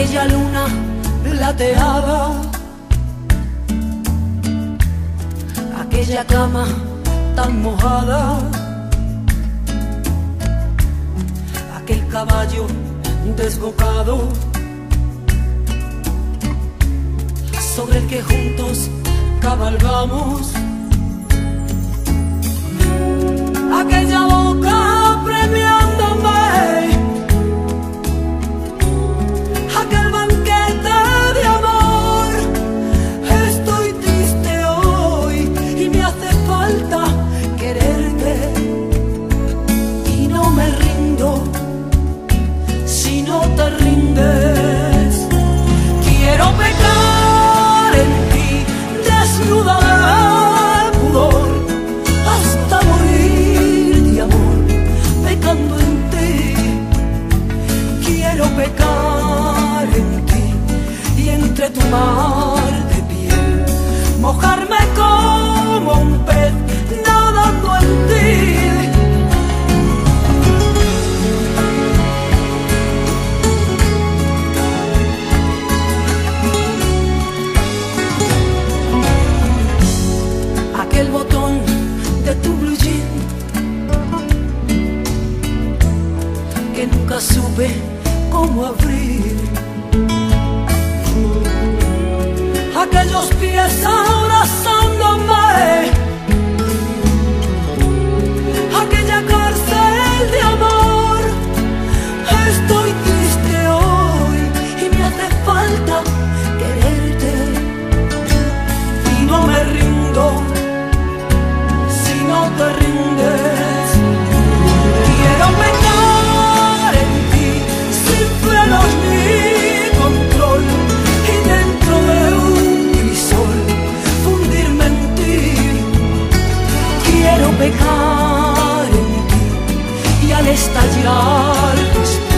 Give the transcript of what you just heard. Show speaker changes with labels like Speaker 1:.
Speaker 1: aquella luna plateada, aquella cama tan mojada, aquel caballo desbocado. Sobre el que juntos cabalgamos. Quiero pecar en ti, desnuda de pudor, hasta morir de amor, pecando en ti. Quiero pecar en ti y entre tu mar que nunca supe cómo abrir. Aquellos pies y al estallar